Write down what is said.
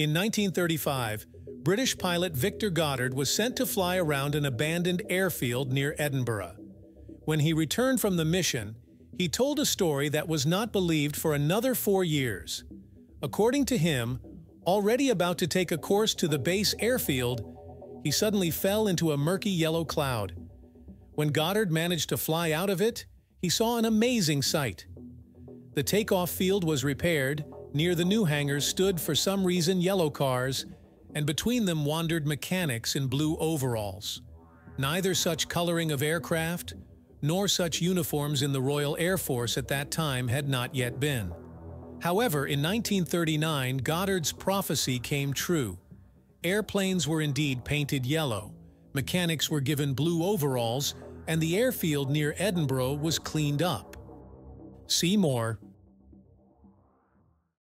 In 1935, British pilot Victor Goddard was sent to fly around an abandoned airfield near Edinburgh. When he returned from the mission, he told a story that was not believed for another four years. According to him, already about to take a course to the base airfield, he suddenly fell into a murky yellow cloud. When Goddard managed to fly out of it, he saw an amazing sight. The takeoff field was repaired, near the new hangars stood for some reason yellow cars, and between them wandered mechanics in blue overalls. Neither such coloring of aircraft, nor such uniforms in the Royal Air Force at that time had not yet been. However, in 1939, Goddard's prophecy came true. Airplanes were indeed painted yellow, mechanics were given blue overalls, and the airfield near Edinburgh was cleaned up. See more